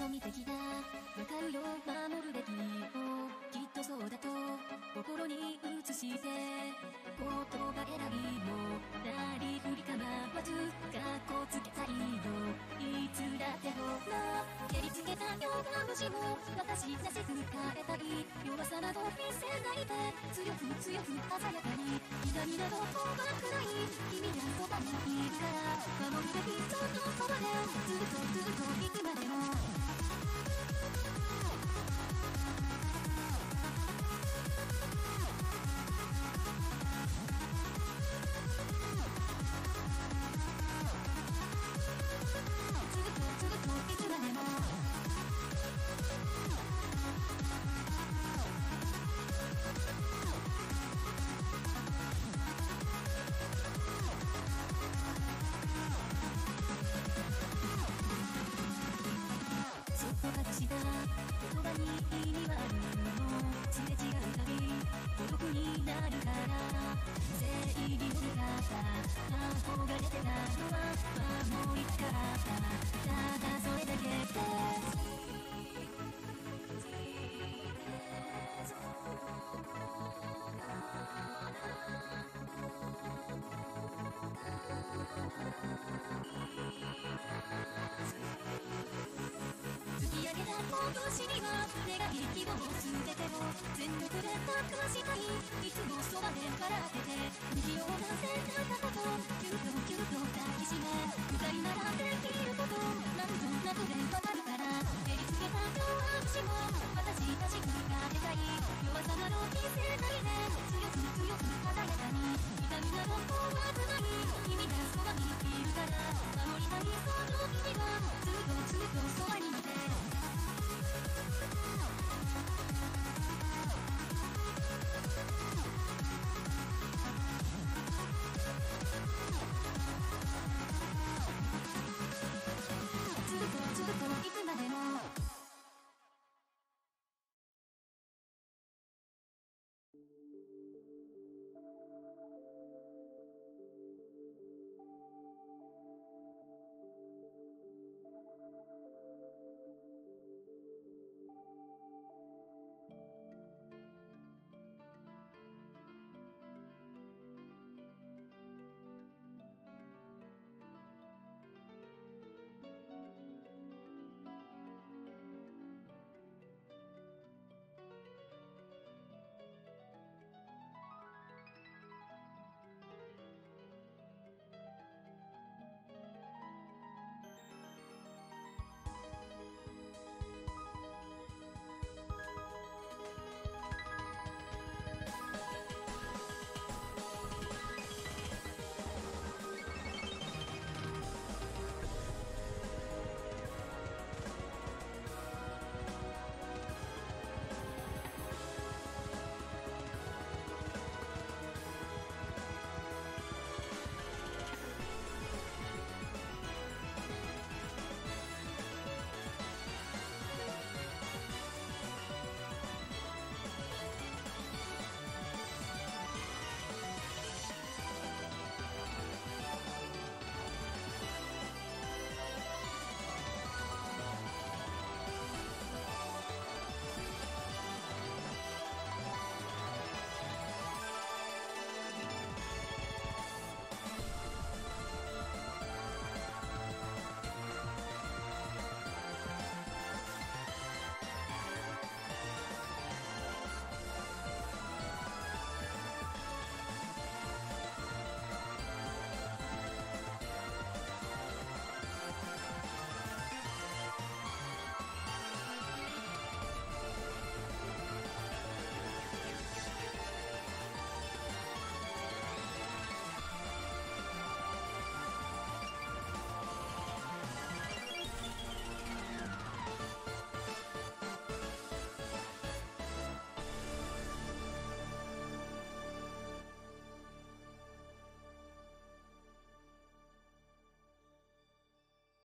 ずっと見てきた向かうよ守るべきをきっとそうだと心に映して言葉選びもなりふり構わずかっこつけたいよいつだってほら蹴りつけたような虫も私なせず変えたい弱さなど見せないで強く強く鮮やかに痛みなど怖くない君がそばにいるから守るべきそのそばでずっとずっといつまでもと隠した言葉に意味はあるものすれ違うたび孤独になるから正義の。味方憧れてたのは守りたかった年には願い希望すべてを全力で託したいいつもそばで笑ってて右を出せたかことキュッとキュッと抱きしめ歌人ならできる